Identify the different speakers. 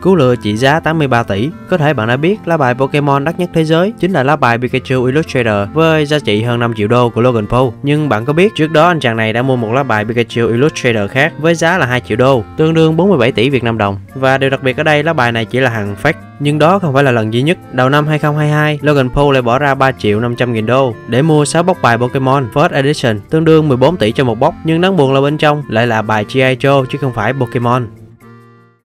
Speaker 1: Cú lừa trị giá 83 tỷ. Có thể bạn đã biết lá bài Pokemon đắt nhất thế giới chính là lá bài Pikachu Illustrator với giá trị hơn 5 triệu đô của Logan Paul. Nhưng bạn có biết trước đó anh chàng này đã mua một lá bài Pikachu Illustrator khác với giá là 2 triệu đô, tương đương 47 tỷ Việt Nam đồng. Và điều đặc biệt ở đây lá bài này chỉ là hàng fake nhưng đó không phải là lần duy nhất. Đầu năm 2022, Logan Paul lại bỏ ra 3 triệu 500 nghìn đô để mua 6 bóc bài Pokemon First Edition, tương đương 14 tỷ cho một bóc. Nhưng đáng buồn là bên trong lại là bài G.I. Joe chứ không phải Pokemon.